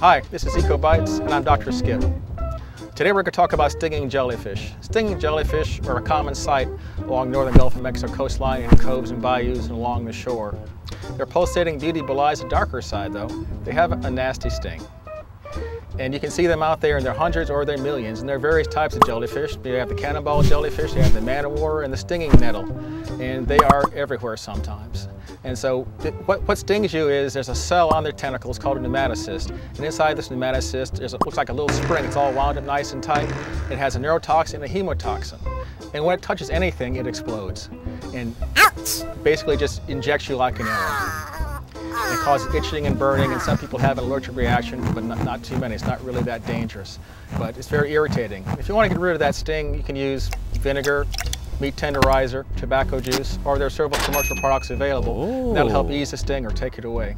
Hi, this is EcoBites and I'm Dr. Skip. Today we're going to talk about stinging jellyfish. Stinging jellyfish are a common sight along northern Gulf of Mexico coastline in coves and bayous and along the shore. Their pulsating beauty belies a darker side though. They have a nasty sting. And you can see them out there in their hundreds or their millions. And there are various types of jellyfish. You have the cannonball jellyfish, you have the man o' war, and the stinging nettle. And they are everywhere sometimes. And so what, what stings you is there's a cell on their tentacles called a nematocyst. And inside this nematocyst is, it looks like a little spring. It's all wound up nice and tight. It has a neurotoxin and a hemotoxin. And when it touches anything, it explodes. And basically just injects you like an arrow. It causes itching and burning, and some people have an allergic reaction, but not, not, too many. It's not really that dangerous, but it's very irritating. If you want to get rid of that sting, you can use vinegar, meat tenderizer, tobacco juice, or there are several commercial products available. Ooh. That'll help ease the sting or take it away.